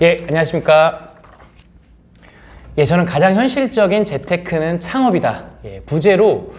예, 안녕하십니까. 예, 저는 가장 현실적인 재테크는 창업이다. 예, 부제로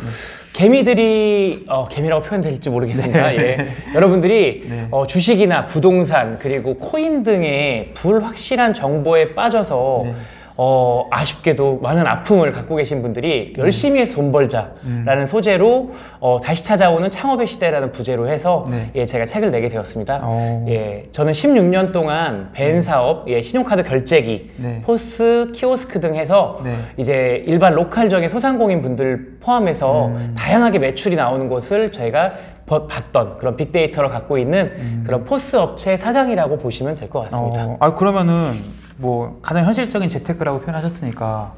개미들이 어, 개미라고 표현될지 모르겠습니다. 예, 여러분들이 네. 어, 주식이나 부동산 그리고 코인 등의 불확실한 정보에 빠져서 네. 어, 아쉽게도 많은 아픔을 갖고 계신 분들이 열심히 해서 돈 벌자라는 소재로 어, 다시 찾아오는 창업의 시대라는 부제로 해서 네. 예, 제가 책을 내게 되었습니다. 오. 예, 저는 16년 동안 VAN 사업, 예, 신용카드 결제기, 네. POS, 키오스크 등 해서 네. 이제 일반 local적인 소상공인 분들 포함해서 음. 다양하게 매출이 나오는 것을 저희가 버- 봤던 그런 빅데이터를 갖고 있는 그런 포스 업체 사장이라고 보시면 될 것 같습니다. 음. 어, 아 그러면은 뭐 가장 현실적인 재테크라고 표현하셨으니까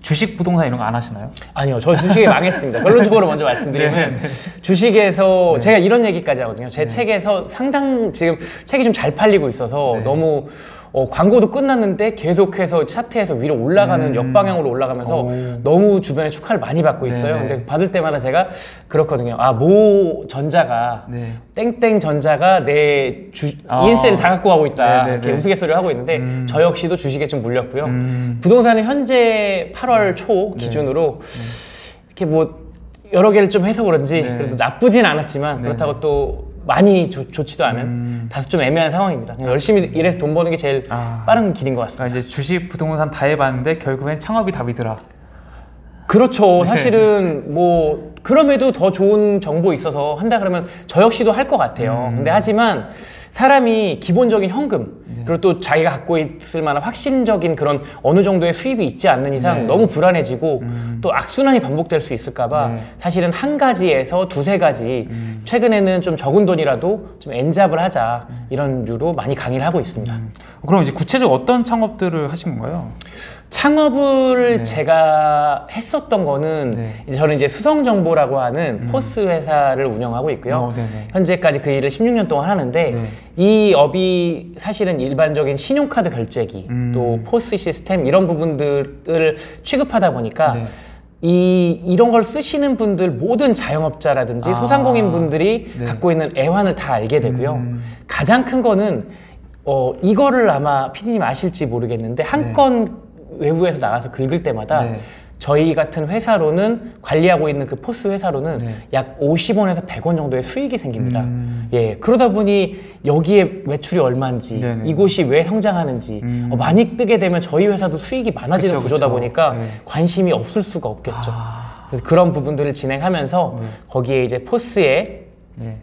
주식 부동산 이런 거 안 하시나요? 아니요, 저 주식에 망했습니다. 결론적으로 먼저 말씀드리면 네, 주식에서 제가 이런 얘기까지 하거든요. 제 책에서 상당 지금 책이 좀 잘 팔리고 있어서 네. 너무 어, 광고도 끝났는데 계속해서 차트에서 위로 올라가는 음. 역방향으로 올라가면서 오. 너무 주변에 축하를 많이 받고 있어요. 네, 네. 근데 받을 때마다 제가 그렇거든요. 아, 모 전자가 네. 땡땡 전자가 내 주, 아. 인세를 다 갖고 가고 있다. 네, 네, 이렇게 네. 우스갯소리를 하고 있는데 음. 저 역시도 주식에 좀 물렸고요. 음. 부동산은 현재 8월 초 네. 기준으로 이렇게 뭐 여러 개를 좀 해서 그런지 네. 그래도 나쁘진 않았지만 네. 그렇다고 또 많이 좋, 좋지도 않은 음. 다소 좀 애매한 상황입니다. 열심히 일해서 돈 버는 게 제일 아. 빠른 길인 것 같습니다. 그러니까 이제 주식 부동산 다 해봤는데 결국엔 창업이 답이더라. 그렇죠. 네. 사실은 뭐 그럼에도 더 좋은 정보 있어서 한다 그러면 저 역시도 할 것 같아요. 음. 근데 하지만 사람이 기본적인 현금 네. 그리고 또 자기가 갖고 있을 만한 확신적인 그런 어느 정도의 수입이 있지 않는 이상 네. 너무 불안해지고 음. 또 악순환이 반복될 수 있을까봐 네. 사실은 한 가지에서 두세 가지 음. 최근에는 좀 적은 돈이라도 좀 엔잡을 하자 이런 류로 많이 강의를 하고 있습니다. 음. 그럼 이제 구체적으로 어떤 창업들을 하신 건가요? 창업을 네. 제가 했었던 거는 네. 이제 저는 이제 수성정보라고 하는 POS 회사를 운영하고 있고요. 어. 현재까지 그 일을 16년 동안 하는데 네. 이 업이 사실은 일반적인 신용카드 결제기 음. 또 POS 시스템 이런 부분들을 취급하다 보니까 네. 이 이런 걸 쓰시는 분들 모든 자영업자라든지 아. 소상공인 분들이 네. 갖고 있는 애환을 다 알게 되고요. 음. 가장 큰 거는 어 이거를 아마 피디님 아실지 모르겠는데 한 네. 건 외부에서 나가서 긁을 때마다 네. 저희 같은 회사로는 관리하고 있는 그 포스 회사로는 네. 약 50원에서 100원 정도의 수익이 생깁니다. 음. 예, 그러다 보니 여기에 매출이 얼마인지 네네. 이곳이 왜 성장하는지 음. 어, 많이 뜨게 되면 저희 회사도 수익이 많아지는 그쵸, 구조다 그쵸. 보니까 네. 관심이 없을 수가 없겠죠. 아. 그래서 그런 부분들을 진행하면서 네. 거기에 이제 포스에 네.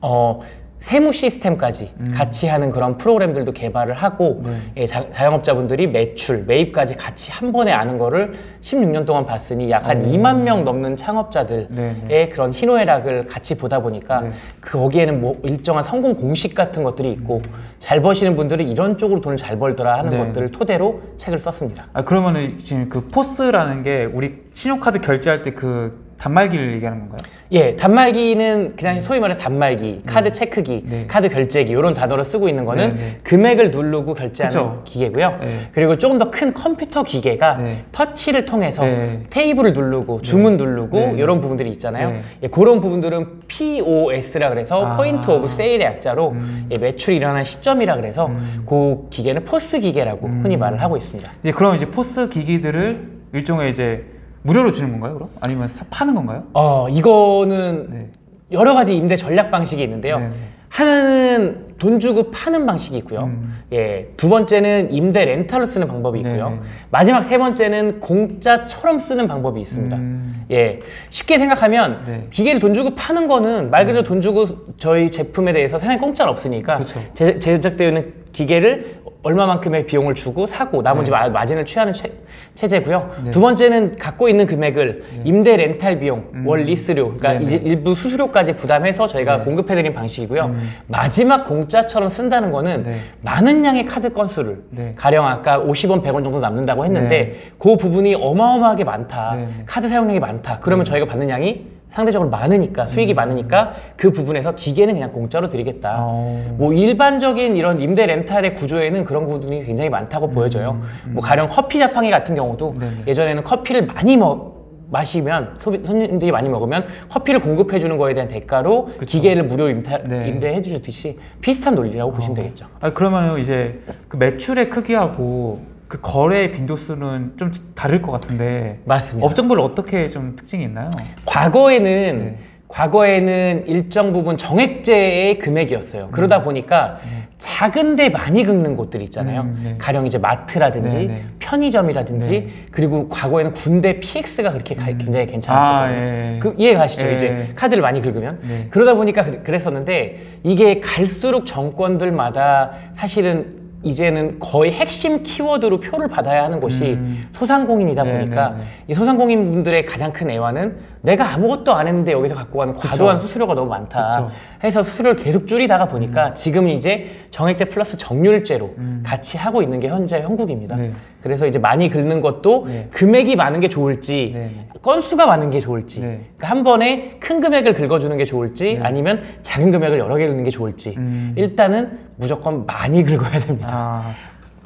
어, 세무 시스템까지 같이 하는 그런 프로그램들도 개발을 하고 네. 예, 자, 자영업자분들이 매출, 매입까지 같이 한 번에 아는 거를 16년 동안 봤으니 약한 2만 명 넘는 창업자들의 네, 그런 희노애락을 같이 보다 보니까 네. 그 거기에는 뭐 일정한 성공 공식 같은 것들이 있고 잘 버시는 분들은 이런 쪽으로 돈을 잘 벌더라 하는 네. 것들을 토대로 책을 썼습니다. 아 그러면은 지금 그 포스라는 게 우리 신용카드 결제할 때그 단말기를 얘기하는 건가요? 예, 단말기는 그냥 소위 말해 단말기, 카드 체크기, 네. 카드 결제기 이런 단어를 쓰고 있는 거는 네, 네. 금액을 누르고 결제하는 그쵸. 기계고요. 네. 그리고 조금 더 큰 컴퓨터 기계가 네. 터치를 통해서 네. 테이블을 누르고 주문 누르고 네, 네. 이런 부분들이 있잖아요. 네. 예, 그런 부분들은 POS라 그래서 아. point of sale의 약자로 음. 예, 매출이 일어나는 시점이라 그래서 음. 그 기계는 POS 기계라고 흔히 말을 하고 있습니다. 이제 그럼 이제 POS 기기들을 일종의 이제 무료로 주는 건가요? 그럼 아니면 사- 파는 건가요? 어, 이거는 네. 여러 가지 임대 전략 방식이 있는데요. 네, 네. 하나는 돈 주고 파는 방식이 있고요. 음. 예, 두 번째는 임대 렌탈로 쓰는 방법이 있고요. 네, 네. 마지막 세 번째는 공짜처럼 쓰는 방법이 있습니다. 음. 예, 쉽게 생각하면 네. 기계를 돈 주고 파는 거는 말 그대로 돈 주고 저희 제품에 대해서 사실 공짜는 없으니까. 제, 제작되어 있는 기계를 얼마만큼의 비용을 주고 사고 나머지 네. 마- 마진을 취하는 체, 체제고요. 네. 두 번째는 갖고 있는 금액을 임대 렌탈 비용, 음. 월 리스료, 그러니까 네, 네. 이제 일부 수수료까지 부담해서 저희가 네. 공급해드린 방식이고요. 음. 마지막 공짜처럼 쓴다는 거는 네. 많은 양의 카드 건수를 네. 가령 아까 50원, 100원 정도 남는다고 했는데 네. 그 부분이 어마어마하게 많다. 네, 네. 카드 사용량이 많다. 그러면 저희가 받는 양이 상대적으로 많으니까 수익이 많으니까 그 부분에서 기계는 그냥 공짜로 드리겠다. 어. 뭐 일반적인 이런 임대 렌탈의 구조에는 그런 부분이 굉장히 많다고 보여져요. 뭐 가령 커피 자판기 같은 경우도 네네. 예전에는 커피를 많이 먹 마시면 소비, 손님들이 많이 먹으면 커피를 공급해 주는 거에 대한 대가로 기계를 무료 임대, 네. 임대해 주듯이 비슷한 논리라고 보시면 되겠죠. 아 그러면 이제 그 매출의 크기하고 그 거래 빈도수는 좀 다를 것 같은데 맞습니다. 업종별로 어떻게 좀 특징이 있나요? 과거에는 네. 과거에는 일정 부분 정액제의 금액이었어요. 그러다 보니까 작은데 많이 긁는 곳들 있잖아요. 음, 네. 가령 이제 마트라든지 네, 네. 편의점이라든지 네. 그리고 과거에는 군대 PX가 그렇게 가- 굉장히 괜찮았어요. 아, 예. 그 이해 가시죠? 예. 이제 카드를 많이 긁으면 네. 그러다 보니까 그- 그랬었는데 이게 갈수록 정권들마다 사실은 이제는 거의 핵심 키워드로 표를 받아야 하는 곳이 음. 소상공인이다 네, 보니까 네, 네. 이 소상공인 분들의 가장 큰 애환은 내가 아무것도 안 했는데 여기서 갖고 가는 과도한 수수료가 너무 많다 그쵸. 음. 해서 수수료를 계속 줄이다가 보니까 지금은 이제 정액제 플러스 정률제로 음. 같이 하고 있는 게 현재 형국입니다. 네. 그래서 이제 많이 긁는 것도 네. 금액이 많은 게 좋을지 네, 네. 건수가 많은 게 좋을지 네. 그러니까 한 번에 큰 금액을 긁어주는 게 좋을지 네. 아니면 작은 금액을 여러 개 긁는 게 좋을지 음. 일단은 무조건 많이 긁어야 됩니다. 아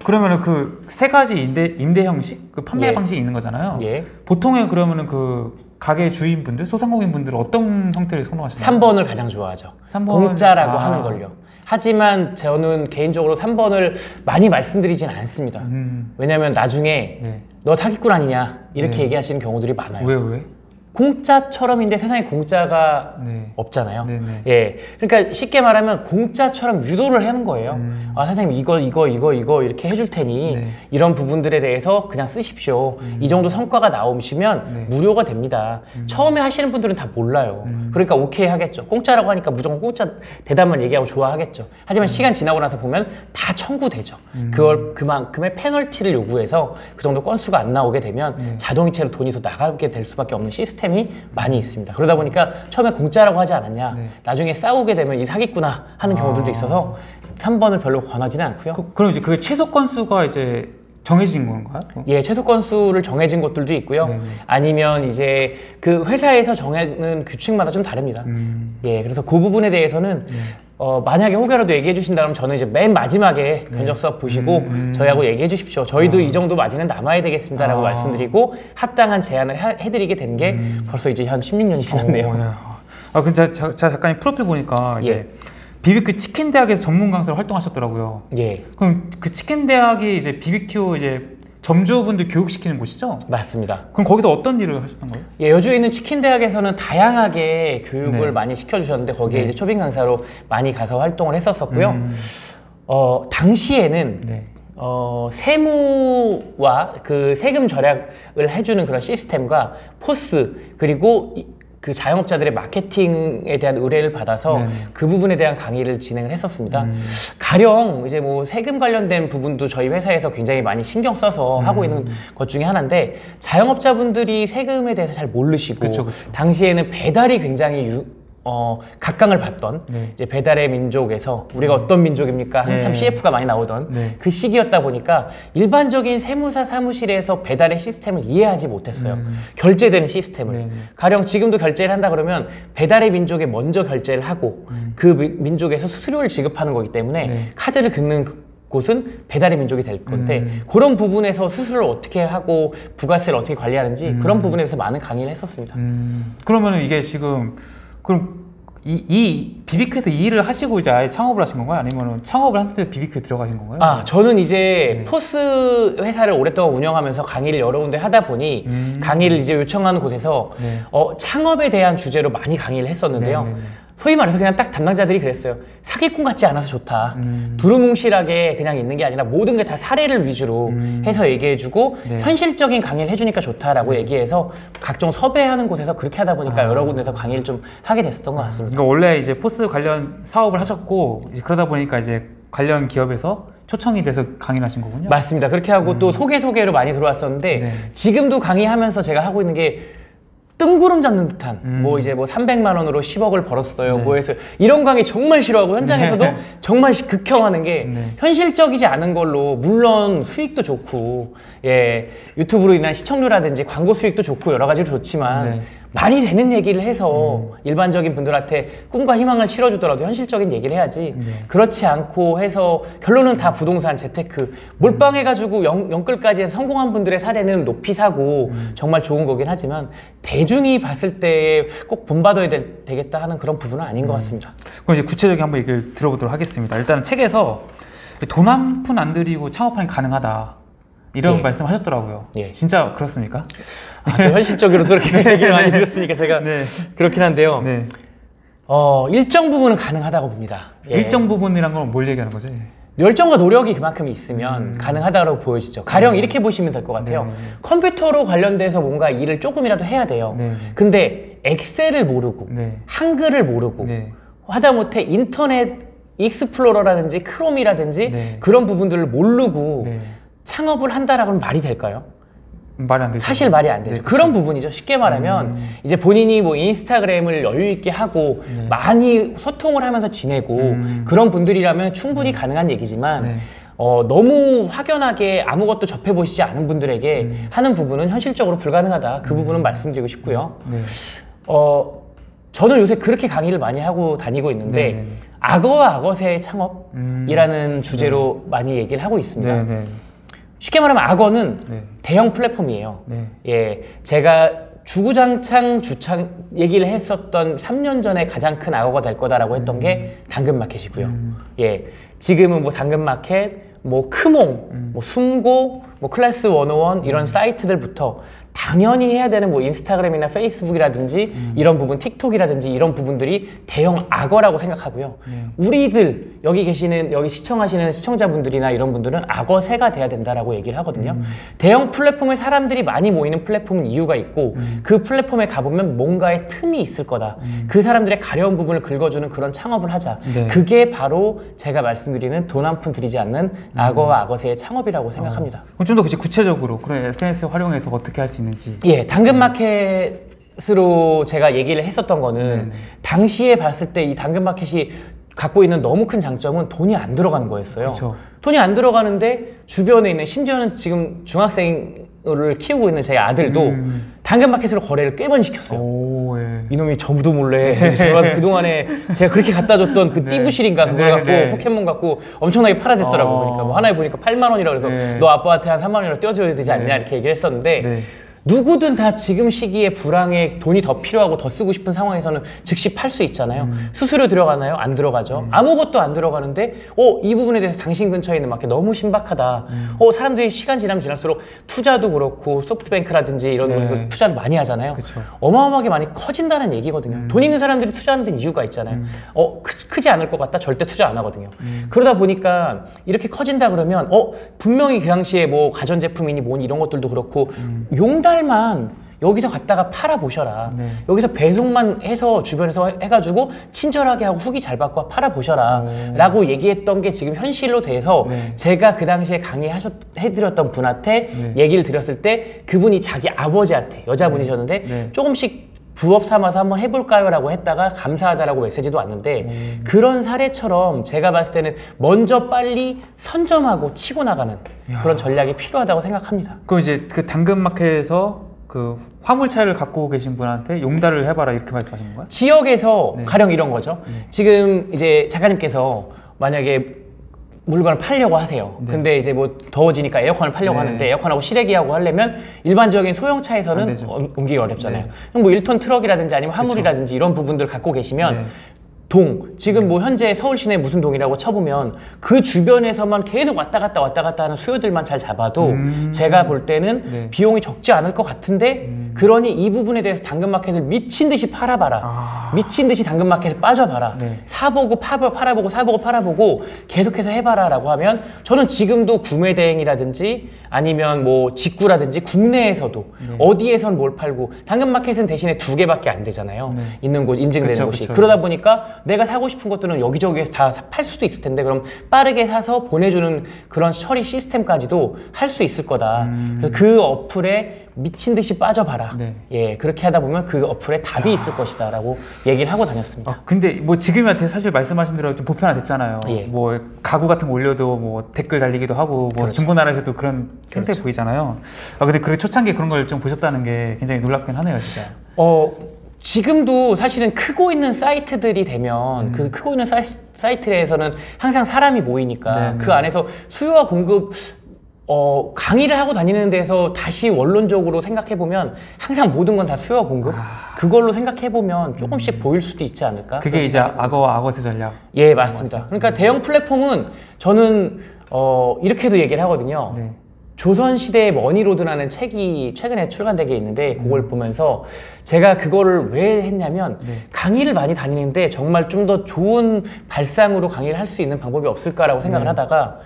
그러면은 그 세 가지 임대 임대 형식, 그 판매 예. 방식이 있는 거잖아요. 예. 보통의 그러면은 그 가게 주인분들, 소상공인 분들은 어떤 형태를 선호하시나요? 3번을 가장 좋아하죠. 삼 번? 공짜라고 아. 하는 걸요. 하지만 저는 개인적으로 3번을 많이 말씀드리진 않습니다. 음, 왜냐면 나중에 네. 너 사기꾼 아니냐 이렇게 네. 얘기하시는 경우들이 많아요. 왜 왜? 공짜처럼인데 세상에 공짜가 네. 없잖아요. 네네. 예, 그러니까 쉽게 말하면 공짜처럼 유도를 하는 거예요. 음. 아 사장님 이거 이거 이거 이거 이렇게 해줄 테니 네. 음. 이런 부분들에 대해서 그냥 쓰십시오. 이 정도 성과가 나오시면 네. 음. 무료가 됩니다. 처음에 하시는 분들은 다 몰라요. 그러니까 오케이 하겠죠. 공짜라고 하니까 무조건 공짜 대답만 얘기하고 좋아하겠죠. 음. 하지만 시간 지나고 나서 보면 다 청구되죠. 그걸 그만큼의 페널티를 요구해서 그 정도 건수가 안 나오게 되면 네. 자동이체로 돈이 더 나가게 될 수밖에 없는 시스템 이 많이 있습니다. 그러다 보니까 처음에 공짜라고 하지 않았냐. 네. 나중에 싸우게 되면 이 사기구나 하는 경우들도 아. 있어서 3번을 별로 권하지는 않고요. 그, 그럼 이제 그게 최소 건수가 이제 정해진 건가요? 예, 최소 건수를 정해진 곳들도 있고요. 네네. 아니면 이제 그 회사에서 정하는 규칙마다 좀 다릅니다. 음, 예, 그래서 그 부분에 대해서는 네. 어, 만약에 혹여라도 얘기해 주신다면 저는 이제 맨 마지막에 견적 수업 보시고 네. 음, 음. 저희하고 얘기해 주십시오. 저희도 이 정도 마진은 남아야 되겠습니다라고 아. 말씀드리고 합당한 제안을 하- 해드리게 된게 벌써 이제 한 16년이 지났네요. 어, 야. 아, 근데 제가, 제가 잠깐 프로필 보니까 이제 예. BBQ 치킨 대학에서 전문 강사로 활동하셨더라고요. 예, 그럼 그 치킨 대학이 이제 BBQ 이제 점주분들 교육시키는 곳이죠? 맞습니다. 그럼 거기서 어떤 일을 하셨던 거예요? 예, 여주에 있는 치킨 대학에서는 다양하게 교육을 네. 많이 시켜주셨는데 거기에 네. 이제 초빙 강사로 많이 가서 활동을 했었었고요. 음, 어, 당시에는 네. 어, 세무와 그 세금 절약을 해주는 그런 시스템과 포스 그리고 이- 그 자영업자들의 마케팅에 대한 의뢰를 받아서 네네. 그 부분에 대한 강의를 진행을 했었습니다. 음. 가령 이제 뭐 세금 관련된 부분도 저희 회사에서 굉장히 많이 신경 써서 음. 하고 있는 것 중에 하나인데 자영업자분들이 세금에 대해서 잘 모르시고 그쵸, 그쵸. 당시에는 배달이 굉장히 유, 어, 각광을 받던 네. 이제 배달의 민족에서 우리가 어떤 민족입니까? 한참 네. CF가 많이 나오던 네. 그 시기였다 보니까 일반적인 세무사 사무실에서 배달의 시스템을 이해하지 못했어요. 음. 결제되는 시스템을. 네, 네. 가령 지금도 결제를 한다 그러면 배달의 민족에 먼저 결제를 하고 그 미- 민족에서 수수료를 지급하는 거기 때문에 음. 네. 카드를 긁는 그- 곳은 배달의 민족이 될 건데 음. 그런 부분에서 수수료를 어떻게 하고 부가세를 어떻게 관리하는지 그런 부분에서 많은 강의를 했었습니다. 음, 그러면은 이게 지금 그럼 이, 이 BBQ에서 이 일을 하시고 이제 아예 창업을 하신 건가요? 아니면 창업을 한때 BBQ에 들어가신 건가요? 아, 저는 이제 네. 포스 회사를 오랫동안 운영하면서 강의를 여러 군데 하다 보니 음. 강의를 이제 요청하는 곳에서 네. 어, 창업에 대한 주제로 많이 강의를 했었는데요. 네, 네, 네. 소위 말해서 그냥 딱 담당자들이 그랬어요. 사기꾼 같지 않아서 좋다. 음. 두루뭉실하게 그냥 있는 게 아니라 모든 게 다 사례를 위주로 음. 해서 얘기해주고 네. 현실적인 강의를 해주니까 좋다라고 얘기해서 각종 섭외하는 곳에서 그렇게 하다 보니까 아. 여러 군데서 강의를 좀 하게 됐었던 것 같습니다. 그러니까 원래 이제 포스 관련 사업을 하셨고 그러다 보니까 이제 관련 기업에서 초청이 돼서 강의를 하신 거군요. 맞습니다. 그렇게 하고 또 소개 소개로 많이 들어왔었는데 음. 네. 지금도 강의하면서 제가 하고 있는 게 뜬구름 잡는 듯한 음. 뭐 이제 뭐 300만 원으로 10억을 벌었어요. 네. 뭐 해서 이런 강의 정말 싫어하고 현장에서도 네. 정말 시- 극혐하는 게 네. 현실적이지 않은 걸로 물론 수익도 좋고 예 유튜브로 인한 시청률이라든지 광고 수익도 좋고 여러 가지로 좋지만 네. 많이 되는 얘기를 해서 일반적인 분들한테 꿈과 희망을 실어주더라도 현실적인 얘기를 해야지 네. 그렇지 않고 해서 결론은 다 부동산 재테크 몰빵해가지고 영, 영끌까지 해서 성공한 분들의 사례는 높이 사고 정말 좋은 거긴 하지만 대중이 봤을 때 꼭 본받아야 될- 되겠다 하는 그런 부분은 아닌 것 같습니다. 그럼 이제 구체적인 한번 얘기를 들어보도록 하겠습니다. 일단은 책에서 돈 한 푼 안 들이고 창업하는 게 가능하다. 이런 예. 말씀 하셨더라고요. 예. 진짜 그렇습니까? 아, 또 현실적으로 그렇게 얘기를 많이 들었으니까 제가 네. 그렇긴 한데요. 네. 어, 일정 부분은 가능하다고 봅니다. 예. 일정 부분이란 건 뭘 얘기하는 거죠? 예. 열정과 노력이 그만큼 있으면 가능하다고 보여지죠. 가령 이렇게 보시면 될 것 같아요. 음. 네. 컴퓨터로 관련돼서 뭔가 일을 조금이라도 해야 돼요. 네. 근데 엑셀을 모르고 네. 한글을 모르고 네. 하다못해 인터넷 익스플로러라든지 크롬이라든지 네. 그런 부분들을 모르고 네. 창업을 한다라고 하면 말이 될까요? 말이 안 되죠. 사실 말이 안 되죠. 네, 그런 부분이죠. 쉽게 말하면 이제 본인이 뭐 인스타그램을 여유 있게 하고 네. 많이 소통을 하면서 지내고 음. 그런 분들이라면 충분히 가능한 얘기지만 네. 어, 너무 확연하게 아무것도 접해 보시지 않은 분들에게 음. 하는 부분은 현실적으로 불가능하다. 그 부분은 말씀드리고 싶고요. 네. 어, 저는 요새 그렇게 강의를 많이 하고 다니고 있는데 네, 네, 네. 악어와 악어새의 창업이라는 음. 주제로 많이 얘기를 하고 있습니다. 쉽게 말하면 악어는 네. 대형 플랫폼이에요. 네. 예, 제가 주구장창 주창 얘기를 했었던 3년 전에 가장 큰 악어가 될 거다라고 했던 게 당근마켓이고요. 음. 예, 지금은 뭐 당근마켓, 뭐 크몽, 음. 뭐 숨고, 뭐 클래스 101 이런 사이트들부터 당연히 해야 되는 뭐 인스타그램이나 페이스북이라든지 음. 이런 부분, 틱톡이라든지 이런 부분들이 대형 악어라고 생각하고요. 네. 우리들 여기 계시는 여기 시청하시는 시청자분들이나 이런 분들은 악어 새가 돼야 된다라고 얘기를 하거든요. 음. 대형 플랫폼에 사람들이 많이 모이는 플랫폼은 이유가 있고 음. 그 플랫폼에 가보면 뭔가의 틈이 있을 거다. 그 사람들의 가려운 부분을 긁어주는 그런 창업을 하자. 네. 그게 바로 제가 말씀드리는 돈 한 푼 들이지 않는 음. 악어와 악어새의 창업이라고 생각합니다. 그럼 좀더 구체적으로 그런 SNS 활용해서 어떻게 할 수 있는지. 예, 당근마켓으로 제가 얘기를 했었던 거는 네네. 당시에 봤을 때 이 당근마켓이 갖고 있는 너무 큰 장점은 돈이 안 들어가는 거였어요. 그쵸. 돈이 안 들어가는데 주변에 있는 심지어는 지금 중학생을 키우고 있는 제 아들도 음. 당근마켓으로 거래를 꽤 많이 시켰어요. 오, 예. 이놈이 저도 몰래 제가 그동안에 제가 그렇게 갖다 줬던 그 네. 띠부실인가 그걸 네, 갖고 네. 포켓몬 갖고 엄청나게 팔아댔더라고요. 어. 그러니까 뭐 하나에 보니까 8만 원이라 그래서 네. 너 아빠한테 한 3만 원이라 떼어줘야 되지 않냐 네. 이렇게 얘기를 했었는데 네. 누구든 다 지금 시기에 불황에 돈이 더 필요하고 더 쓰고 싶은 상황에서는 즉시 팔 수 있잖아요. 음. 수수료 들어가나요? 안 들어가죠. 아무것도 안 들어가는데, 어, 이 부분에 대해서 당신 근처에 있는 마켓 너무 신박하다. 음. 어, 사람들이 시간 지나면 지날수록 투자도 그렇고 소프트뱅크라든지 이런 네. 곳에서 투자를 많이 하잖아요. 그쵸. 어마어마하게 많이 커진다는 얘기거든요. 음. 돈 있는 사람들이 투자하는 데는 이유가 있잖아요. 어, 크, 크지 않을 것 같다? 절대 투자 안 하거든요. 음. 그러다 보니까 이렇게 커진다 그러면, 어, 분명히 그 당시에 뭐 가전제품이니 뭐니 이런 것들도 그렇고, 용 달만 여기서 갖다가 팔아 보셔라. 네. 여기서 배송만 해서 주변에서 해가지고 친절하게 하고 후기 잘 받고 팔아 보셔라. 오. 라고 얘기했던 게 지금 현실로 돼서 네. 제가 그 당시에 강의하셨, 해드렸던 분한테 네. 얘기를 드렸을 때 그분이 자기 아버지한테 여자분이셨는데 네. 조금씩 부업 삼아서 한번 해볼까요? 라고 했다가 감사하다라고 메시지도 왔는데 음. 그런 사례처럼 제가 봤을 때는 먼저 빨리 선점하고 치고 나가는 그런 전략이 필요하다고 생각합니다. 그럼 이제 그 당근마켓에서 그 화물차를 갖고 계신 분한테 용달을 해봐라 이렇게 말씀하신 건가요? 지역에서 네. 가령 이런 거죠. 지금 이제 작가님께서 만약에 물건을 팔려고 하세요. 네. 근데 이제 뭐 더워지니까 에어컨을 팔려고 네. 하는데 에어컨하고 실외기하고 하려면 일반적인 안 소형차에서는. 옮- 옮기기 어렵잖아요. 네. 뭐 1톤 트럭이라든지 아니면 화물이라든지 이런 부분들 갖고 계시면 네. 동 지금 뭐 현재 서울 시내 무슨 동이라고 쳐보면 그 주변에서만 계속 왔다 갔다 왔다 갔다 하는 수요들만 잘 잡아도 음. 제가 볼 때는 네. 비용이 적지 않을 것 같은데 그러니 이 부분에 대해서 당근마켓을 미친 듯이 팔아봐라 아. 미친 듯이 당근마켓에 빠져봐라 네. 사보고 파보, 팔아보고 사보고 팔아보고 계속해서 해봐라라고 하면 저는 지금도 구매 대행이라든지 아니면 뭐 직구라든지 국내에서도 네. 어디에선 뭘 팔고 당근마켓은 대신에 두 개밖에 안 되잖아요 네. 있는 곳 인증되는 그쵸, 곳이 그쵸. 그러다 보니까 내가 사고 싶은 것들은 여기저기에서 다 팔 수도 있을 텐데 그럼 빠르게 사서 보내주는 그런 처리 시스템까지도 할 수 있을 거다 음. 그 어플에 미친 듯이 빠져봐라. 네. 예, 그렇게 하다 보면 그 어플에 답이 있을 것이다라고 얘기를 하고 다녔습니다. 아, 근데 뭐 지금한테 사실 말씀하신 대로 좀 보편화됐잖아요. 예. 뭐 가구 같은 거 올려도 뭐 댓글 달리기도 하고 뭐 그렇죠. 중고나라에서도 그런 형태 그렇죠. 보이잖아요. 아 근데 그 초창기에 그런 걸 좀 보셨다는 게 굉장히 놀랍긴 하네요, 진짜. 어, 지금도 사실은 크고 있는 사이트들이 되면 음. 그 크고 있는 사이, 사이트에서는 항상 사람이 모이니까 네, 그 네. 안에서 수요와 공급 어, 강의를 하고 다니는 데서 다시 원론적으로 생각해 보면 항상 모든 건 다 수요와 공급 그걸로 생각해 보면 조금씩 보일 수도 있지 않을까? 아. 음. 그게 이제 악어와 악어새 전략. 예, 맞습니다. 그러니까 대형 플랫폼은 저는 어, 이렇게도 얘기를 하거든요. 네. 조선시대의 머니로드라는 책이 최근에 출간된 게 있는데 음. 그걸 보면서 제가 그거를 왜 했냐면 네. 강의를 많이 다니는데 정말 좀 더 좋은 발상으로 강의를 할 수 있는 방법이 없을까라고 생각을 네. 하다가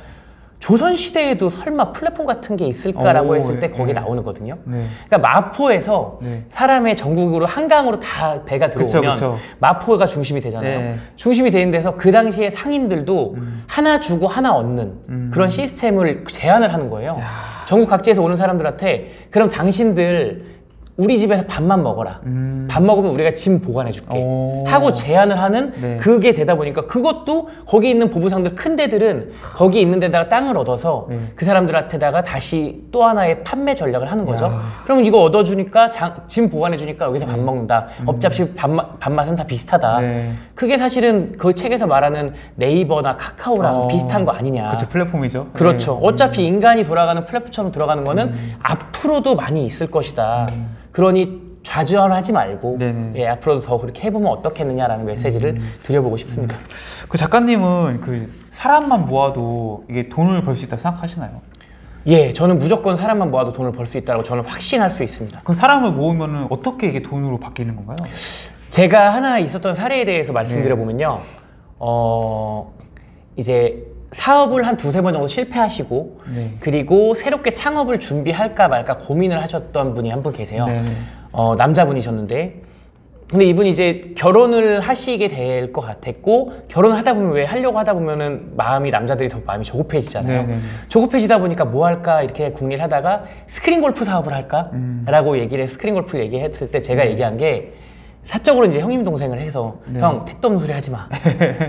조선시대에도 설마 플랫폼 같은 게 있을까라고 오, 했을 때 네. 거기 나오거든요. 네. 그러니까 마포에서 네. 사람의 전국으로 한강으로 다 배가 그쵸, 들어오면 그쵸. 마포가 중심이 되잖아요. 네. 중심이 되는 데서 그 당시에 상인들도 하나 주고 하나 얻는 음. 그런 시스템을 제안을 하는 거예요. 전국 각지에서 오는 사람들한테 그럼 당신들 우리 집에서 밥만 먹어라. 음. 밥 먹으면 우리가 짐 보관해 줄게. 오. 하고 제안을 하는 네. 그게 되다 보니까 그것도 거기 있는 보부상들 큰 데들은 거기 있는 데다가 땅을 얻어서 네. 그 사람들한테다가 다시 또 하나의 판매 전략을 하는 거죠. 야. 그러면 이거 얻어 주니까 장- 짐 보관해 주니까 여기서 밥 먹는다. 음. 업잡시 밥맛, 밥맛은 다 비슷하다. 네. 그게 사실은 그 책에서 말하는 네이버나 카카오랑 어. 비슷한 거 아니냐. 그렇죠 플랫폼이죠. 그렇죠. 네. 어차피 인간이 돌아가는 플랫폼처럼 돌아가는 거는 음. 앞으로도 많이 있을 것이다. 그러니 좌절하지 말고 네네. 예, 앞으로도 더 그렇게 해보면 어떻겠느냐라는 메시지를 음. 드려보고 싶습니다. 그 작가님은 그 사람만 모아도 이게 돈을 벌 수 있다고 생각하시나요? 예, 저는 무조건 사람만 모아도 돈을 벌 수 있다고 저는 확신할 수 있습니다. 그 사람을 모으면은 어떻게 이게 돈으로 바뀌는 건가요? 제가 하나 있었던 사례에 대해서 네. 말씀드려 보면요. 어, 이제 사업을 한 두세 번 정도 실패하시고 네. 그리고 새롭게 창업을 준비할까 말까 고민을 하셨던 분이 한 분 계세요. 네. 어, 남자분이셨는데 근데 이분이 이제 결혼을 하시게 될 것 같았고 결혼을 하다 보면 왜 하려고 하다 보면은 마음이 남자들이 더 마음이 조급해지잖아요. 네네네. 조급해지다 보니까 뭐 할까 이렇게 궁리를 하다가 스크린 골프 사업을 할까? 음. 라고 얘기를 해 스크린 골프 얘기했을 때 제가 얘기한 게 사적으로 이제 형님 동생을 해서 네. 형 택도 없는 소리 하지 마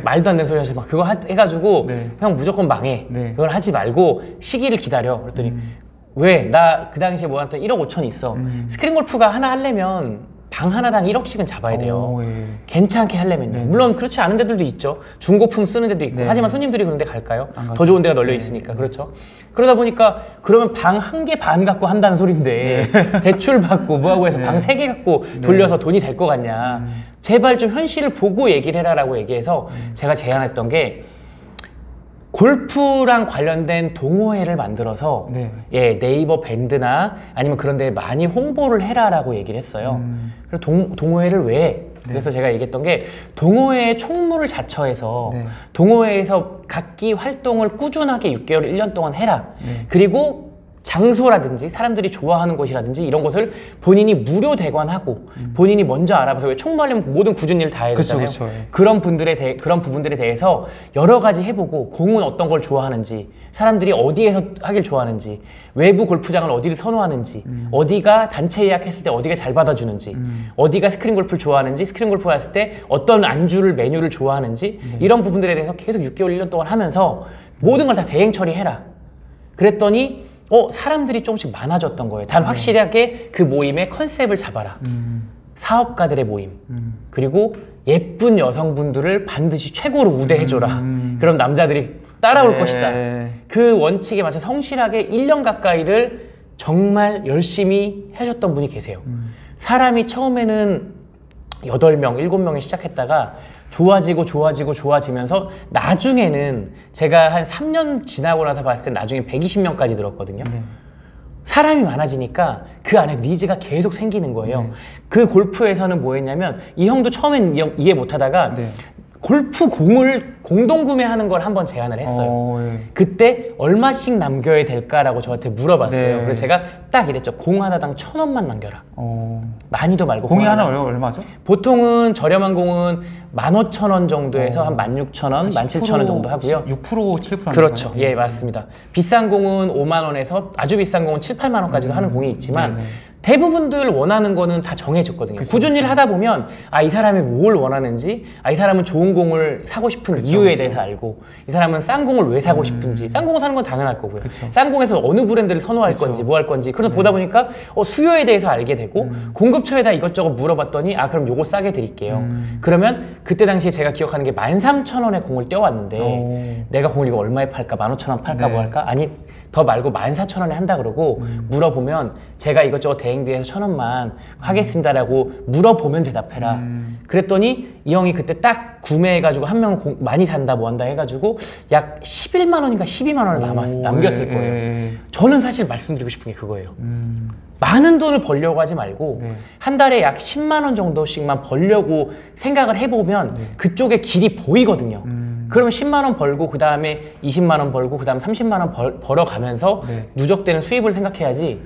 말도 안 되는 소리 하지 마 그거 하- 해가지고 네. 형 무조건 망해 네. 그걸 하지 말고 시기를 기다려 그랬더니 왜나 그 당시에 모았던 1억 5천이 있어 음. 스크린 골프가 하나 하려면 방 하나당 1억씩은 잡아야 돼요 오, 예. 괜찮게 하려면요. 네. 물론 그렇지 않은 데들도 있죠. 중고품 쓰는 데도 있고. 네. 하지만 손님들이 그런데 갈까요? 더 좋은 데가 널려 네. 있으니까. 그렇죠. 그러다 보니까 그러면 방 한 개 반 갖고 한다는 소린데 대출 받고 뭐하고 해서 네. 방세 개 갖고 돌려서 돈이 될 것 같냐. 제발 좀 현실을 보고 얘기를 해라라고 얘기해서 제가 제안했던 게 골프랑 관련된 동호회를 만들어서 네. 예, 네이버 밴드나 아니면 그런 데 많이 홍보를 해라라고 얘기를 했어요. 음. 그래서 동, 동호회를 왜? 그래서 제가 얘기했던 게 동호회의 총무를 자처해서 네. 동호회에서 각기 활동을 꾸준하게 6개월, 1년 동안 해라. 네. 그리고 장소라든지 사람들이 좋아하는 곳이라든지 이런 곳을 본인이 무료 대관하고 본인이 먼저 알아봐서 왜 총무하려면 모든 굳은 일다 해야 음. 그쵸, 되잖아요. 그쵸, 예. 그런 분들에 대해 그런 부분들에 대해서 여러 가지 해보고 공은 어떤 걸 좋아하는지 사람들이 어디에서 하길 좋아하는지 외부 골프장을 어디를 선호하는지 음. 어디가 단체 예약했을 때 어디가 잘 받아주는지 어디가 스크린 골프를 좋아하는지 스크린 골프 갔을 때 어떤 안주를 메뉴를 좋아하는지 네. 이런 부분들에 대해서 계속 6개월 1년 동안 하면서 모든 걸 다 대행 처리해라 그랬더니 어 사람들이 조금씩 많아졌던 거예요 단 확실하게 그 모임의 컨셉을 잡아라 음. 사업가들의 모임 음. 그리고 예쁜 여성분들을 반드시 최고로 우대해줘라. 음. 그럼 남자들이 따라올 네. 것이다. 그 원칙에 맞춰 성실하게 1년 가까이를 정말 열심히 하셨던 분이 계세요. 음. 사람이 처음에는 8명, 7명이 시작했다가 좋아지고 좋아지고 좋아지면서 나중에는 제가 한 3년 지나고 나서 봤을 때 나중에 120명까지 늘었거든요. 네. 사람이 많아지니까 그 안에 니즈가 계속 생기는 거예요. 네. 그 골프에서는 뭐 했냐면 이 형도 처음엔 이해- 못 하다가 네. 골프 공을 공동 구매하는 걸 한번 제안을 했어요. 어, 예. 그때 얼마씩 남겨야 될까라고 저한테 물어봤어요. 네. 그래서 제가 딱 이랬죠. 공 하나당 천 원만 남겨라. 어. 많이도 말고 공이 공 하나 얼마, 얼마죠? 보통은 저렴한 공은 만 오천 원 정도에서 한만 육천 원, 만 칠천 원 정도 하고요. 6% 7% 그렇죠. 예, 맞습니다. 비싼 공은 5만 원에서 아주 비싼 공은 7, 8만 원까지도 하는 공이 있지만 네네. 대부분들 원하는 거는 다 정해졌거든요. 그쵸, 꾸준히. 를 하다 보면 아 이 사람이 뭘 원하는지, 아 이 사람은 좋은 공을 사고 싶은 그쵸, 이유에. 대해서 알고, 이 사람은 싼 공을 왜 사고 음. 싶은지, 싼 공을 사는 건 당연할 거고요. 싼 공에서 어느 브랜드를 선호할. 건지, 뭐 할 건지, 그런 네. 보다 보니까 어, 수요에 대해서 알게 되고 음. 공급처에다 이것저것 물어봤더니 아 그럼 요거 싸게 드릴게요. 음. 그러면 그때 당시에 제가 기억하는 게 13,000원에 공을 떼어왔는데 오. 내가 공을 이거 얼마에 팔까? 15,000원 팔까? 네. 뭐 할까? 아니 더 말고 14,000원에 한다 그러고 음. 물어보면 제가 이것저것 대행비해서 1,000원만 하겠습니다라고 물어보면 대답해라. 음. 그랬더니 이 형이 그때 딱 구매해가지고 한 명 많이 산다 뭐 한다 해가지고 약 11만 원인가 12만 원을 남았, 오, 남겼을 예, 거예요. 예, 예. 저는 사실 말씀드리고 싶은 게 그거예요. 음. 많은 돈을 벌려고 하지 말고 네. 한 달에 약 10만 원 정도씩만 벌려고 생각을 해보면 네. 그쪽에 길이 보이거든요. 음. 그러면 10만 원 벌고 그 다음에 20만 원 벌고 그 다음 30만 원 벌, 벌어가면서 네. 누적되는 수입을 생각해야지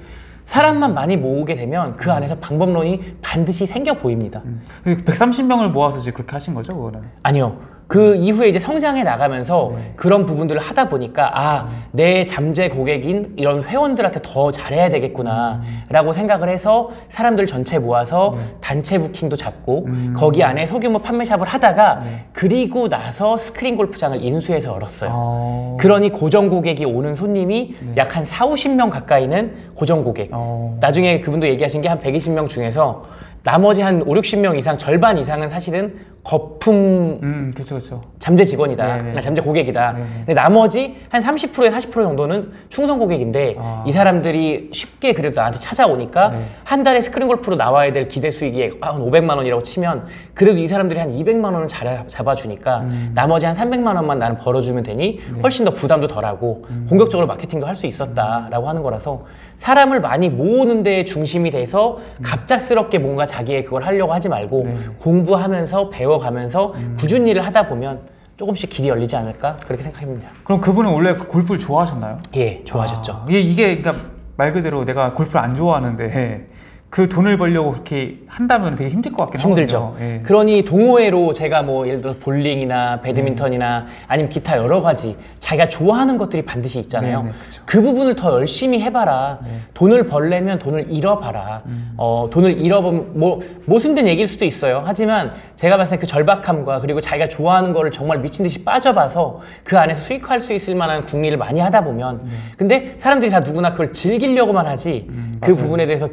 사람만 많이 모으게 되면 그 안에서 방법론이 반드시 생겨 보입니다. 음. 130명을 모아서 이제 그렇게 하신 거죠, 그거는? 아니요. 그 이후에 이제 성장해 나가면서 네. 그런 부분들을 하다 보니까 아, 내 잠재 고객인 이런 회원들한테 더 잘해야 되겠구나 라고 생각을 해서 사람들 전체 모아서 네. 단체 부킹도 잡고 음. 거기 안에 소규모 판매샵을 하다가 네. 그리고 나서 스크린 골프장을 인수해서 열었어요. 어. 그러니 고정 고객이 오는 손님이 네. 약한 4, 50명 가까이는 고정 고객. 어. 나중에 그분도 얘기하신 게한 120명 중에서 나머지 한 5, 60명 이상 절반 이상은 사실은 거품 음, 그렇죠, 그렇죠. 잠재 직원이다. 네네. 아, 잠재 고객이다. 네네. 근데 나머지 한 30%에 40% 정도는 충성 고객인데 아. 이 사람들이 쉽게 그래도 나한테 찾아오니까 네. 한 달에 스크린 골프로 나와야 될 기대 수익이 한 500만 원이라고 치면 그래도 이 사람들이 한 200만 원을 잘 잡아주니까 음. 나머지 한 300만 원만 나는 벌어주면 되니 네. 훨씬 더 부담도 덜하고 음. 공격적으로 마케팅도 할 수 있었다라고 하는 거라서 사람을 많이 모으는 데 중심이 돼서 갑작스럽게 뭔가 자기의 그걸 하려고 하지 말고 음. 네. 음. 공부하면서 배워 가면서 꾸준히 일을 하다 보면 조금씩 길이 열리지 않을까 그렇게 생각합니다. 그럼 그분은 원래 그 골프를 좋아하셨나요? 예, 좋아하셨죠. 아, 이게, 이게 그러니까 말 그대로 내가 골프를 안 좋아하는데 그 돈을 벌려고 그렇게 한다면 되게 힘들 것 같긴 힘들죠. 예. 그러니 동호회로 제가 뭐 예를 들어 볼링이나 배드민턴이나 아니면 기타 여러 가지 자기가 좋아하는 것들이 반드시 있잖아요. 네, 네. 그 부분을 더 열심히 해봐라. 네. 돈을 벌려면 돈을 잃어봐라. 음. 어, 돈을 잃어보면 뭐 모순된 얘기일 수도 있어요. 하지만 제가 봤을 때 그 절박함과 그리고 자기가 좋아하는 거를 정말 미친 듯이 빠져봐서 그 안에서 수익할 수 있을 만한 궁리를 많이 하다 보면 근데 사람들이 다 누구나 그걸 즐기려고만 하지 네. 음, 그 맞아요. 부분에 대해서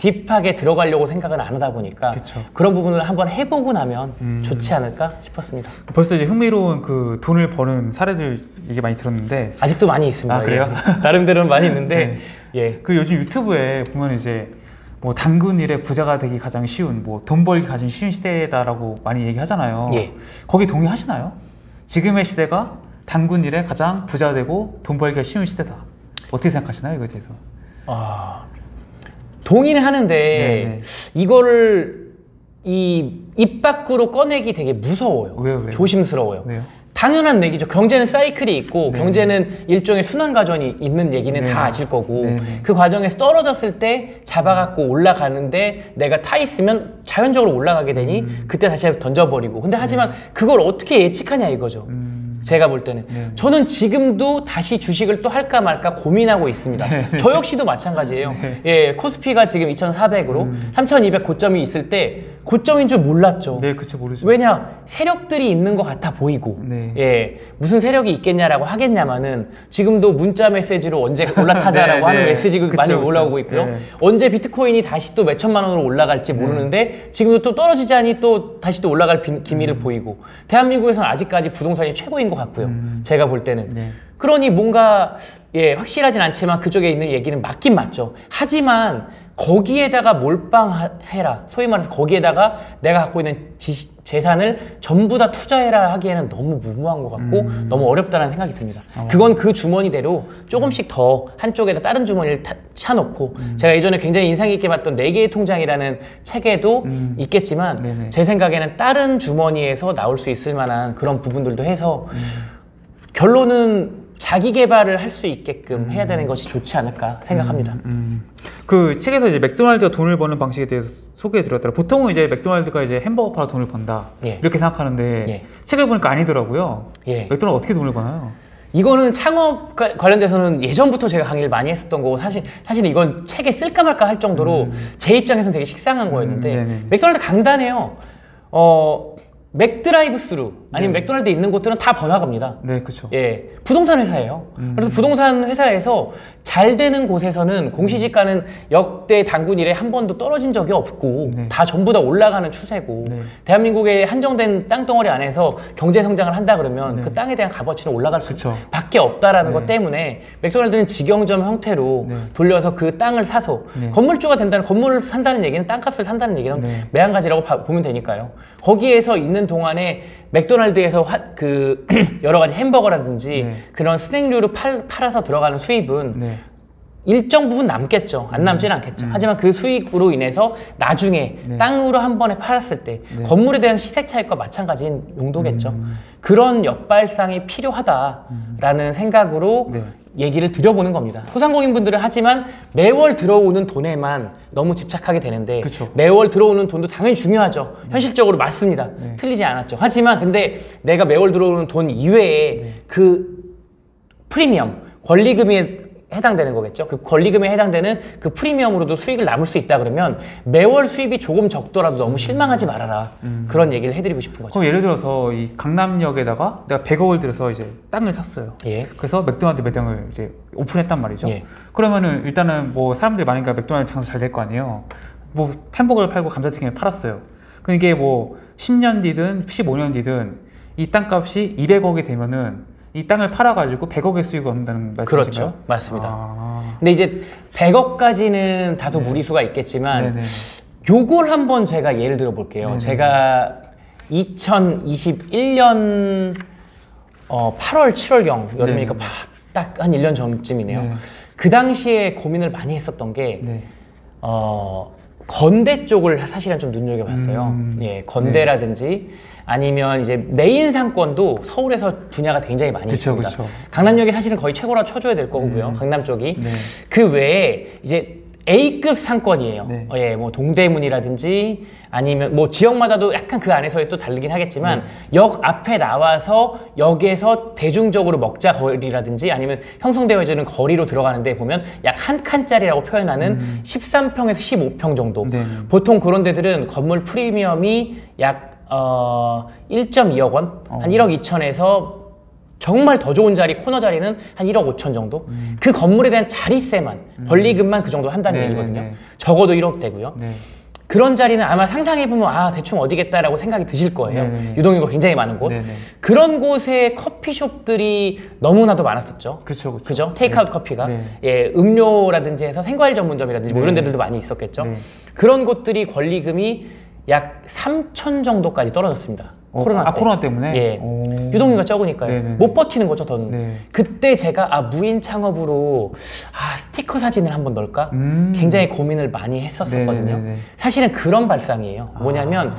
딥하게 들어가려고 생각은 안 하다 보니까 그쵸. 그런 부분을 한번 해보고 나면 음. 좋지 않을까 싶었습니다. 벌써 이제 흥미로운 그 돈을 버는 사례들 얘기 많이 들었는데 아직도 많이 있습니다. 아, 그래요? 예. 나름대로는 많이 있는데 네. 예. 그 요즘 유튜브에 보면 이제 뭐 당근 일에 부자가 되기 가장 쉬운 뭐 돈 벌기 가장 쉬운 시대다라고 많이 얘기하잖아요. 예. 거기 동의하시나요? 지금의 시대가 당근 일에 가장 부자 되고 돈 벌기가 쉬운 시대다. 어떻게 생각하시나요 이거에 대해서? 아, 동의는 하는데 네네. 이거를 이 입 밖으로 꺼내기 되게 무서워요. 왜요, 왜요? 조심스러워요. 왜요? 당연한 얘기죠. 경제는 사이클이 있고 네. 경제는 일종의 순환 과정이 있는 얘기는 네. 다 아실 거고 네, 네. 그 과정에서 떨어졌을 때 잡아갖고 올라가는데 내가 타 있으면 자연적으로 올라가게 되니 음. 그때 다시 던져버리고 근데 하지만 그걸 어떻게 예측하냐 이거죠. 음. 제가 볼 때는 네. 저는 지금도 다시 주식을 또 할까 말까 고민하고 있습니다. 저 역시도 마찬가지예요. 네. 예, 코스피가 지금 2,400으로 3,200 고점이 있을 때 고점인 줄 몰랐죠. 네, 그쵸 모르죠. 왜냐 세력들이 있는 것 같아 보이고 네. 예 무슨 세력이 있겠냐라고 하겠냐마는 지금도 문자 메시지로 언제 올라타자라고 네, 하는 네. 메시지가 그쵸, 많이 그쵸. 올라오고 있고요 네. 언제 비트코인이 다시 또 몇천만 원으로 올라갈지 모르는데 지금도 또 떨어지자니 또 다시 또 올라갈 비- 기미를 음. 보이고 대한민국에서는 아직까지 부동산이 최고인 것 같고요 음. 제가 볼 때는 네. 그러니 뭔가 예 확실하진 않지만 그쪽에 있는 얘기는 맞긴 맞죠. 하지만 거기에다가 몰빵해라. 소위 말해서 거기에다가 내가 갖고 있는 지- 재산을 전부 다 투자해라 하기에는 너무 무모한 것 같고 음. 너무 어렵다는 생각이 듭니다. 어. 그건 그 주머니대로 조금씩 더 한쪽에다 다른 주머니를 타- 차놓고 음. 제가 예전에 굉장히 인상 깊게 봤던 네 개의 통장이라는 책에도 음. 있겠지만 네네. 제 생각에는 다른 주머니에서 나올 수 있을 만한 그런 부분들도 해서 음. 결론은 자기 개발을 할 수 있게끔 해야 되는 것이 좋지 않을까 생각합니다. 음. 그 책에서 이제 맥도날드가 돈을 버는 방식에 대해서 소개해 드렸더라. 보통은 이제 맥도날드가 이제 햄버거 팔아 돈을 번다. 예. 이렇게 생각하는데 예. 책을 보니까 아니더라고요. 예. 맥도날드 어떻게 돈을 버나요? 이거는 창업 과- 관련돼서는 예전부터 제가 강의를 많이 했었던 거고 사실 사실 이건 책에 쓸까 말까 할 정도로 제 입장에서는 되게 식상한 거였는데 음. 맥도날드 간단해요. 어 맥드라이브 스루 아니면 맥도날드 있는 곳들은 다 번화가입니다. 네, 그렇죠. 예, 부동산 회사예요. 음. 그래서 부동산 회사에서 잘 되는 곳에서는 공시지가는 역대 단군 이래 한 번도 떨어진 적이 없고 네. 다 전부 다 올라가는 추세고 네. 대한민국의 한정된 땅 덩어리 안에서 경제 성장을 한다 그러면 네. 그 땅에 대한 값어치는 올라갈. 수밖에 없다라는 네. 것 때문에 맥도날드는 직영점 형태로 네. 돌려서 그 땅을 사서 네. 건물주가 된다는 건물을 산다는 얘기는 땅값을 산다는 얘기는 네. 매한 가지라고 봐- 보면 되니까요. 거기에서 있는 동안에 맥도날드에서 화- 그 여러 가지 햄버거라든지 네. 그런 스낵류를 팔, 팔아서 들어가는 수입은 네. 일정 부분 남겠죠. 안 남지는 않겠죠. 하지만 그 수익으로 인해서 나중에 네. 땅으로 한 번에 팔았을 때 네. 건물에 대한 시세 차익과 마찬가지인 용도겠죠. 음. 그런 역발상이 필요하다라는 생각으로 네. 얘기를 드려보는 겁니다. 소상공인분들은 하지만 매월 들어오는 돈에만 너무 집착하게 되는데 그쵸. 매월 들어오는 돈도 당연히 중요하죠. 현실적으로 맞습니다. 네. 틀리지 않았죠. 하지만 근데 내가 매월 들어오는 돈 이외에 네. 그 프리미엄 권리금에 해당되는 거겠죠. 그 권리금에 해당되는 그 프리미엄으로도 수익을 남을 수 있다 그러면 매월 수입이 조금 적더라도 너무 실망하지 말아라. 그런 얘기를 해드리고 싶은 거죠. 그럼 예를 들어서 이 강남역에다가 내가 100억을 들여서 이제 땅을 샀어요. 예. 그래서 맥도날드 매장을 이제 오픈했단 말이죠. 예. 그러면은 일단은 뭐 사람들이 많으니까 맥도날드 장사 잘 될 거 아니에요. 뭐 햄버거를 팔고 감자튀김을 팔았어요. 그럼 이게 뭐 10년 뒤든 15년 뒤든 이 땅값이 200억이 되면은 이 땅을 팔아가지고 100억의 수익을 얻는다는 말씀이신가요? 그렇죠. 맞습니다. 아, 근데 이제 100억까지는 다소 무리수가 있겠지만 네네. 요걸 한번 제가 예를 들어 볼게요. 네네. 제가 2021년 어, 8월, 7월경 여름이니까 네네. 딱한 1년 전쯤이네요. 네. 그 당시에 고민을 많이 했었던 게 네. 어, 건대 쪽을 사실은 좀 눈여겨봤어요. 음, 예, 건대라든지 아니면 이제 메인 상권도 서울에서 분야가 굉장히 많이 그쵸, 있습니다. 그쵸. 강남역이 사실은 거의 최고라 쳐줘야 될 거고요. 강남 쪽이. 네. 그 외에 이제 A급 상권이에요. 네. 어, 예, 뭐 동대문이라든지 아니면 뭐 지역마다도 약간 그 안에서의 또 다르긴 하겠지만 네. 역 앞에 나와서 역에서 대중적으로 먹자 거리라든지 아니면 형성되어지는 거리로 들어가는데 보면 약 한 칸짜리라고 표현하는 13평에서 15평 정도. 음. 네. 보통 그런 데들은 건물 프리미엄이 약 어, 1.2억 원, 어. 한 1억 2천에서 정말 더 좋은 자리 코너 자리는 한 1억 5천 정도. 그 건물에 대한 자리세만 권리금만 그 정도 한다는 음. 네, 얘기거든요. 네, 네. 적어도 1억 되고요. 네. 그런 자리는 아마 상상해 보면 아 대충 어디겠다라고 생각이 드실 거예요. 네, 네, 네. 유동인구가 굉장히 많은 곳. 네, 네. 그런 곳에 커피숍들이 너무나도 많았었죠. 그쵸, 그쵸. 그죠? 테이크아웃 네. 커피가 네. 예 음료라든지 해서 생과일 전문점이라든지 뭐 네. 이런 데들도 많이 있었겠죠. 네. 그런 곳들이 권리금이 약 3천 정도까지 떨어졌습니다. 어, 코로나 아, 때. 코로나 때문에? 예. 오. 유동인구가 적으니까요. 네, 네, 네. 못 버티는 거죠, 더는. 네. 그때 제가 아 무인 창업으로 아 스티커 사진을 한번 넣을까? 음. 굉장히 고민을 많이 했었었거든요. 네, 네, 네. 사실은 그런 발상이에요. 뭐냐면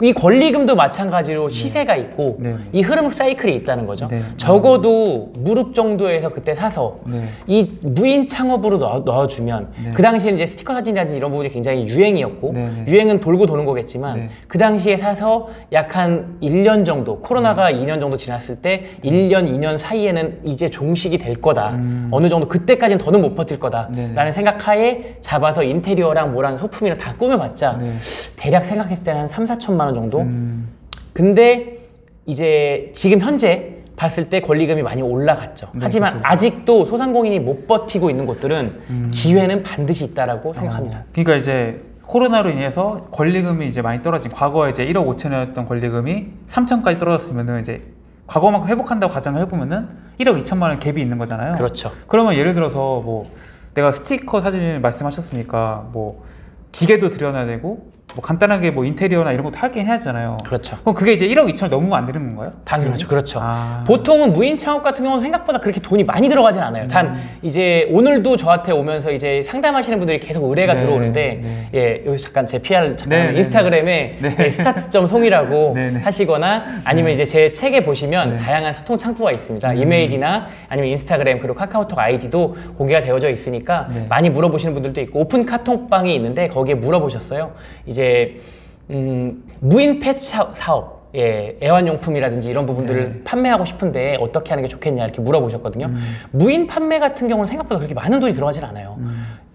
이 권리금도 마찬가지로 시세가 있고 네. 이 흐름 사이클이 있다는 거죠. 네. 적어도 무릎 정도에서 그때 사서 네. 이 무인 창업으로 넣어, 넣어주면 네. 그 당시에 이제 스티커 사진이라든지 이런 부분이 굉장히 유행이었고 네, 네. 유행은 돌고 도는 거겠지만 네. 그 당시에 사서 약 한 1년 정도 코로나가 2년 정도 지났을 때 1년 2년 사이에는 이제 종식이 될 거다 음. 어느 정도 그때까지는 더는 못 버틸 거다 네, 네. 라는 생각하에 잡아서 인테리어랑 뭐랑 소품이랑 다 꾸며봤자 네. 대략 생각했을 때는 한 3, 4천만 원 정도 음. 근데 이제 지금 현재 봤을 때 권리금이 많이 올라갔죠. 네, 하지만 그쵸. 아직도 소상공인이 못 버티고 있는 곳들은 기회는 반드시 있다라고 생각합니다. 어, 그러니까 이제 코로나로 인해서 권리금이 이제 많이 떨어진 과거에 이제 1억 5천이었던 권리금이 3천까지 떨어졌으면은 이제 과거만큼 회복한다고 가정을 해보면은 1억 2천만 원 갭이 있는 거잖아요. 그렇죠. 그러면 예를 들어서 뭐 내가 스티커 사진 말씀하셨으니까 뭐 기계도 들여놔야 되고 뭐 간단하게 뭐 인테리어나 이런 것도 하긴 해야 하잖아요. 그렇죠. 그럼 그게 이제 1억 2천을 넘으면 안 되는 건가요? 당연하죠. 그렇죠. 아. 보통은 무인 창업 같은 경우는 생각보다 그렇게 돈이 많이 들어가진 않아요. 단 음. 이제 오늘도 저한테 오면서 이제 상담하시는 분들이 계속 의뢰가 네, 들어오는데 네. 예 여기 잠깐 제 PR 잠깐 네, 네, 인스타그램에 네. 예, 스타트점 송이라고 네, 네. 하시거나 아니면 이제 제 책에 보시면 네. 음. 다양한 소통 창구가 있습니다. 이메일이나 아니면 인스타그램 그리고 카카오톡 아이디도 공개가 되어져 있으니까 네. 많이 물어보시는 분들도 있고 오픈 카톡방이 있는데 거기에 물어보셨어요. 이제 음, 무인 펫 사- 사업 예, 애완용품이라든지 이런 부분들을 판매하고 싶은데 어떻게 하는 게 좋겠냐 이렇게 물어보셨거든요. 무인 판매 같은 경우는 생각보다 그렇게 많은 돈이 들어가진 않아요.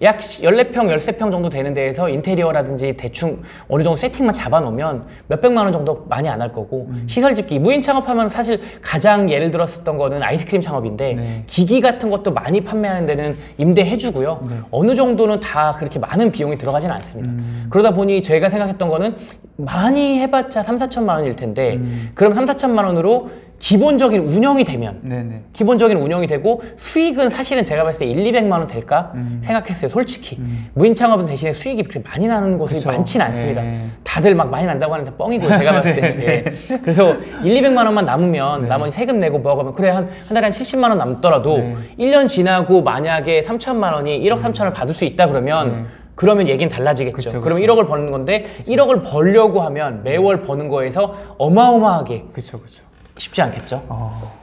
약 14평, 13평 정도 되는 데에서 인테리어라든지 대충 어느 정도 세팅만 잡아놓으면 몇백만 원 정도 많이 안 할 거고 시설 짓기 무인 창업하면 사실 가장 예를 들었었던 거는 아이스크림 창업인데 네. 기기 같은 것도 많이 판매하는 데는 임대해주고요. 네. 어느 정도는 다 그렇게 많은 비용이 들어가진 않습니다. 음. 그러다 보니 저희가 생각했던 거는 많이 해봤자 3, 4천만 원일 텐데 음. 그럼 3, 4천만 원으로 기본적인 운영이 되면 네네. 기본적인 운영이 되고 수익은 사실은 제가 봤을 때 1, 200만 원 될까 음. 생각했어요. 솔직히 무인 창업은 대신에 수익이 그렇게 많이 나는 곳이 그쵸. 많지는 않습니다. 네. 다들 막 많이 난다고 하는데 뻥이고 제가 봤을 때 예. 그래서 1, 200만 원만 남으면 네. 나머지 세금 내고 뭐 하면 그래 한, 한 달에 한 70만 원 남더라도 네. 1년 지나고 만약에 3천만 원이 1억 3천을 받을 수 있다 그러면 네. 그러면 얘기는 달라지겠죠. 그쵸, 그럼 그쵸. 1억을 버는 건데 1억을 벌려고 하면 매월 버는 거에서 어마어마하게 그쵸 그쵸. 쉽지 않겠죠. 어.